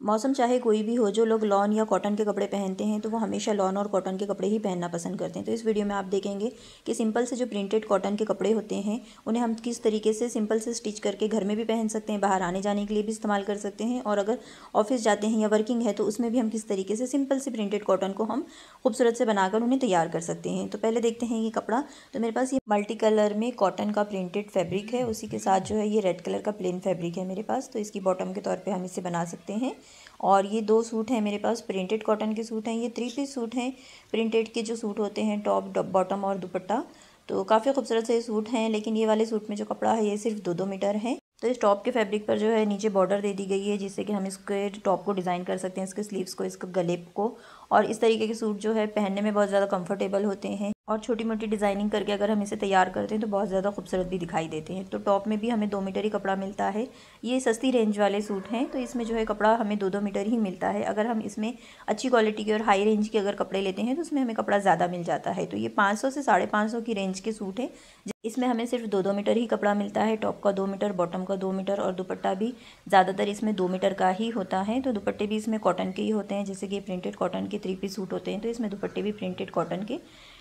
मौसम चाहे कोई भी हो, जो लोग लॉन या कॉटन के कपड़े पहनते हैं तो वो हमेशा लॉन और कॉटन के कपड़े ही पहनना पसंद करते हैं। तो इस वीडियो में आप देखेंगे कि सिंपल से जो प्रिंटेड कॉटन के कपड़े होते हैं, उन्हें हम किस तरीके से सिंपल से स्टिच करके घर में भी पहन सकते हैं, बाहर आने जाने के लिए भी इस्तेमाल कर सकते हैं, और अगर ऑफ़िस जाते हैं या वर्किंग है तो उसमें भी हम किस तरीके से सिंपल से प्रिंटेड कॉटन को हम खूबसूरत से बनाकर उन्हें तैयार कर सकते हैं। तो पहले देखते हैं ये कपड़ा। तो मेरे पास ये मल्टी कलर में कॉटन का प्रिंटेड फैब्रिक है, उसी के साथ जो है ये रेड कलर का प्लेन फैब्रिक है मेरे पास। तो इसकी बॉटम के तौर पर हम इसे बना सकते हैं। और ये दो सूट हैं मेरे पास, प्रिंटेड कॉटन के सूट हैं, ये थ्री पीस सूट हैं। प्रिंटेड के जो सूट होते हैं टॉप बॉटम और दुपट्टा तो काफ़ी खूबसूरत से सूट हैं, लेकिन ये वाले सूट में जो कपड़ा है, ये सिर्फ़ दो दो मीटर है। तो इस टॉप के फैब्रिक पर जो है, नीचे बॉर्डर दे दी गई है, जिससे कि हम इसके टॉप को डिज़ाइन कर सकते हैं, इसके स्लीव्स को, इसके गले को। और इस तरीके के सूट जो है, पहनने में बहुत ज़्यादा कंफर्टेबल होते हैं। और छोटी मोटी डिज़ाइनिंग करके अगर हम इसे तैयार करते हैं तो बहुत ज़्यादा खूबसूरत भी दिखाई देते हैं। तो टॉप में भी हमें दो मीटर ही कपड़ा मिलता है। ये सस्ती रेंज वाले सूट हैं तो इसमें जो है कपड़ा हमें दो दो मीटर ही मिलता है। अगर हम इसमें अच्छी क्वालिटी के और हाई रेंज के अगर कपड़े लेते हैं तो उसमें हमें कपड़ा ज़्यादा मिल जाता है। तो ये पाँच सौ से साढ़े की रेंज के सूट है। इसमें हमें सिर्फ़ दो दो मीटर ही कपड़ा मिलता है। टॉप का दो मीटर, बॉटम का दो मीटर और दुपट्टा भी ज़्यादातर इसमें दो मीटर का ही होता है। तो दुपट्टे भी इसमें कॉटन के ही होते हैं, जैसे कि प्रिंटेड कॉटन के थ्री पीस सूट होते हैं तो इसमें दुपट्टे भी प्रिंटेड कॉटन के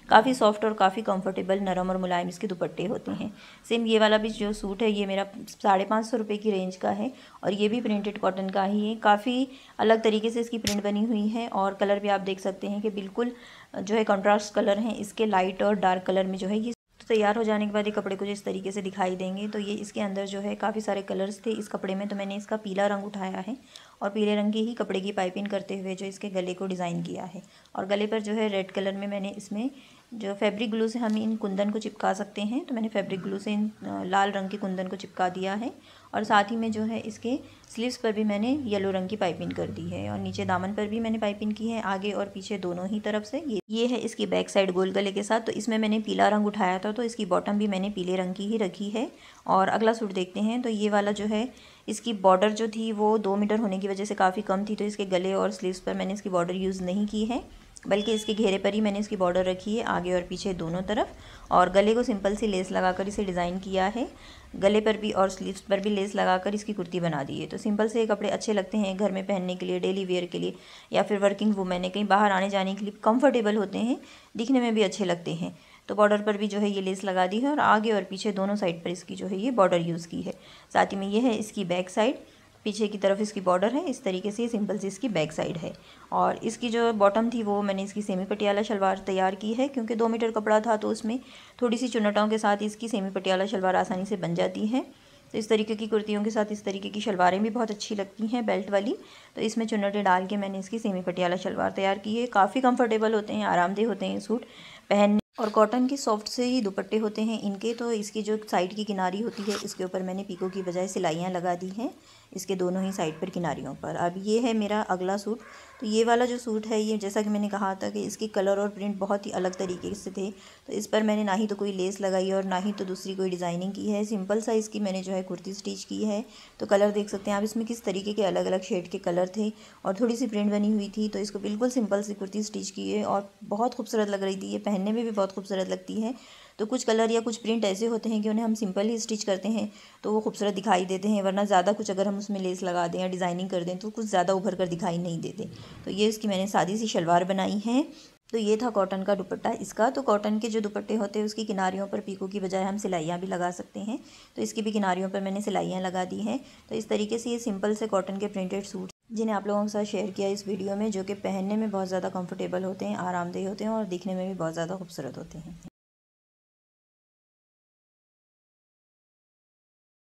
काफ़ी सॉफ्ट और काफ़ी कंफर्टेबल नरम और मुलायम इसके दुपट्टे होते हैं। सेम ये वाला भी जो सूट है, ये मेरा साढ़े पाँच सौ रुपये की रेंज का है और ये भी प्रिंटेड कॉटन का ही है। काफ़ी अलग तरीके से इसकी प्रिंट बनी हुई है और कलर भी आप देख सकते हैं कि बिल्कुल जो है कॉन्ट्रास्ट कलर हैं, इसके लाइट और डार्क कलर में जो है ये तैयार हो जाने के बाद ये कपड़े कुछ इस तरीके से दिखाई देंगे तो ये इसके अंदर जो है काफ़ी सारे कलर्स थे इस कपड़े में तो मैंने इसका पीला रंग उठाया है और पीले रंग की ही कपड़े की पाइपिंग करते हुए जो इसके गले को डिज़ाइन किया है। और गले पर जो है रेड कलर में मैंने इसमें जो फैब्रिक ग्लू से हम इन कुंदन को चिपका सकते हैं तो मैंने फैब्रिक ग्लू से इन लाल रंग के कुंदन को चिपका दिया है। और साथ ही में जो है इसके स्लीव्स पर भी मैंने येलो रंग की पाइपिंग कर दी है और नीचे दामन पर भी मैंने पाइपिंग की है, आगे और पीछे दोनों ही तरफ़ से। ये ये है इसकी बैक साइड गोल गले के साथ तो इसमें मैंने पीला रंग उठाया था तो इसकी बॉटम भी मैंने पीले रंग की ही रखी है। और अगला सूट देखते हैं तो ये वाला जो है इसकी बॉर्डर जो थी वो दो मीटर होने की वजह से काफ़ी कम थी तो इसके गले और स्लीव्स पर मैंने इसकी बॉर्डर यूज़ नहीं की है। बल्कि इसके घेरे पर ही मैंने इसकी बॉर्डर रखी है, आगे और पीछे दोनों तरफ़। और गले को सिंपल सी लेस लगाकर इसे डिज़ाइन किया है। गले पर भी और स्लीव्स पर भी लेस लगाकर इसकी कुर्ती बना दी है। तो सिंपल से कपड़े अच्छे लगते हैं घर में पहनने के लिए डेली वेयर के लिए, या फिर वर्किंग वुमेन है, कहीं बाहर आने जाने के लिए कंफर्टेबल होते हैं, दिखने में भी अच्छे लगते हैं। तो बॉर्डर पर भी जो है ये लेस लगा दी है और आगे और पीछे दोनों साइड पर इसकी जो है ये बॉर्डर यूज़ की है। साथ ही में ये है इसकी बैक साइड पीछे की तरफ़ इसकी बॉर्डर है, इस तरीके से सिंपल सी इसकी बैक साइड है। और इसकी जो बॉटम थी, वो मैंने इसकी सेमी पटियाला शलवार तैयार की है, क्योंकि दो मीटर कपड़ा था तो उसमें थोड़ी सी चुनटाओं के साथ इसकी सेमी पटियाला शलवार आसानी से बन जाती है। तो इस तरीके की कुर्तियों के साथ इस तरीके की शलवारें भी बहुत अच्छी लगती हैं बेल्ट वाली। तो इसमें चुनटें डाल के मैंने इसकी सेमी पटियाला शलवार तैयार की है। काफ़ी कंफर्टेबल होते हैं, आरामदेह होते हैं सूट। पहनने और कॉटन की सॉफ्ट से ही दुपट्टे होते हैं इनके तो इसकी जो साइड की किनारी होती है, इसके ऊपर मैंने पीको की बजाय सिलाइयाँ लगा दी हैं, इसके दोनों ही साइड पर किनारियों पर। अब ये है मेरा अगला सूट तो ये वाला जो सूट है, ये जैसा कि मैंने कहा था कि इसकी कलर और प्रिंट बहुत ही अलग तरीके से थे तो इस पर मैंने ना ही तो कोई लेस लगाई और ना ही तो दूसरी कोई डिज़ाइनिंग की है। सिंपल साइज़ की मैंने जो है कुर्ती स्टिच की है। तो कलर देख सकते हैं आप इसमें किस तरीके के अलग अलग शेड के कलर थे और थोड़ी सी प्रिंट बनी हुई थी तो इसको बिल्कुल सिंपल सी कुर्ती स्टिच की है और बहुत खूबसूरत लग रही थी। ये पहनने में भी बहुत खूबसूरत लगती है। तो कुछ कलर या कुछ प्रिंट ऐसे होते हैं कि उन्हें हम सिंपल ही स्टिच करते हैं तो वो खूबसूरत दिखाई देते हैं, वरना ज़्यादा कुछ अगर हम उसमें लेस लगा दें या डिज़ाइनिंग कर दें तो कुछ ज़्यादा उभर कर दिखाई नहीं देते। तो ये इसकी मैंने सादी सी शलवार बनाई है। तो ये था कॉटन का दुपट्टा इसका। तो कॉटन के जो दुपट्टे होते हैं, उसकी किनारियों पर पीको की बजाय हम सिलाइयाँ भी लगा सकते हैं। तो इसकी भी किनारियों पर मैंने सिलाइयाँ लगा दी हैं। तो इस तरीके से ये सिंपल से कॉटन के प्रिंटेड सूट जिन्हें आप लोगों के साथ शेयर किया इस वीडियो में, जो कि पहनने में बहुत ज़्यादा कंफर्टेबल होते हैं, आरामदेह होते हैं और दिखने में भी बहुत ज़्यादा खूबसूरत होते हैं।